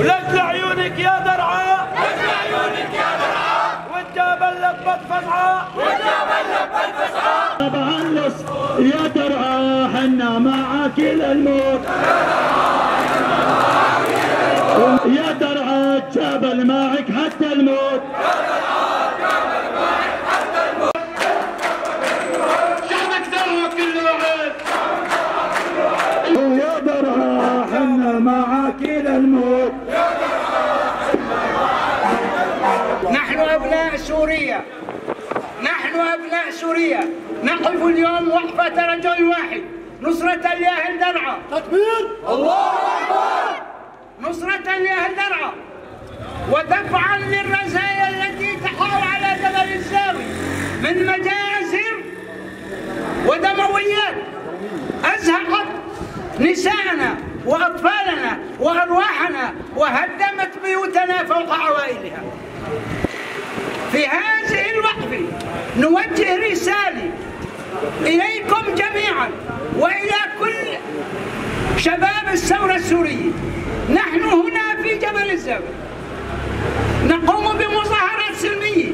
ولجل عيونك يا درعا. لجل عيونك يا درعا. والجبل لبت فزعة والجبل لبت فزعة بهالنص يا درعا حنا معك للموت يا درعا الجبل معك حتى الموت. شعبك درعا كله عز ويا درعا حنا معك للموت نحن أبناء سوريا. نحن أبناء سوريا. نقف اليوم وقفة رجل واحد. نصرة لأهل درعا. تكبير الله أكبر. نصرة لأهل درعا. ودفعا للرزايا التي تقع على جبل الزاوي. من مجازر ودمويات. أزهقت نساءنا وأطفالنا وأرواحنا وهدمت بيوتنا فوق عوائلها في هذه الوقفة نوجه رسالة إليكم جميعا وإلى كل شباب الثورة السورية. نحن هنا في جبل الزاوية نقوم بمظاهرات سلمية.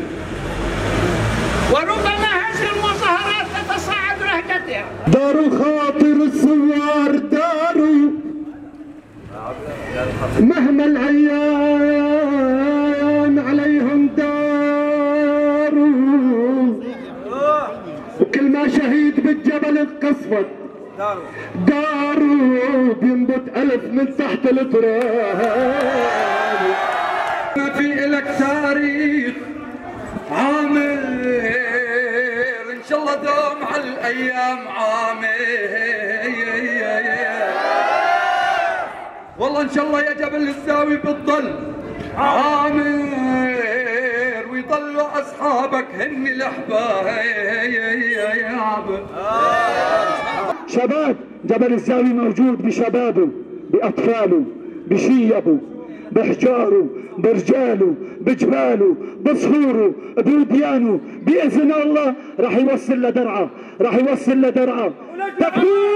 وربما هذه المظاهرات تتصاعد رهجتها. دار خاطر الثوار داروا مهما الأيام ما شهيد بالجبل انقصفت داروا بينبت ألف من تحت التراب. ما في إلك تاريخ عامر. إن شاء الله دوم على الأيام عامر. والله إن شاء الله يا جبل الزاوي بتضل عامر. أصحابك هن الاحباب شباب جبل الزاوي موجود بشبابه بأطفاله بشيبه بحجاره برجاله بجباله بصخوره بوديانه بإذن الله راح يوصل لدرعه راح يوصل لدرعه. تكبير!